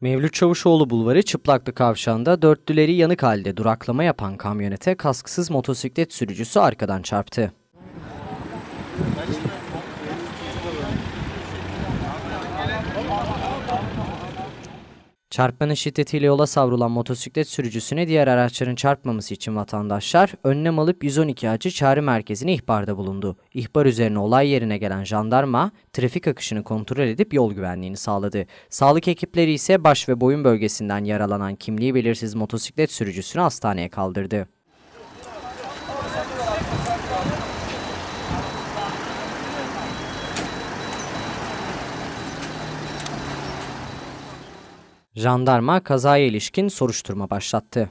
Mevlüt Çavuşoğlu Bulvarı Çıplaklı Kavşağı'nda dörtlüleri yanık halde duraklama yapan kamyonete kasksız motosiklet sürücüsü arkadan çarptı. Çarpmanın şiddetiyle yola savrulan motosiklet sürücüsüne diğer araçların çarpmaması için vatandaşlar önlem alıp 112 acil çağrı merkezine ihbarda bulundu. İhbar üzerine olay yerine gelen jandarma trafik akışını kontrol edip yol güvenliğini sağladı. Sağlık ekipleri ise baş ve boyun bölgesinden yaralanan kimliği belirsiz motosiklet sürücüsünü hastaneye kaldırdı. Jandarma kazaya ilişkin soruşturma başlattı.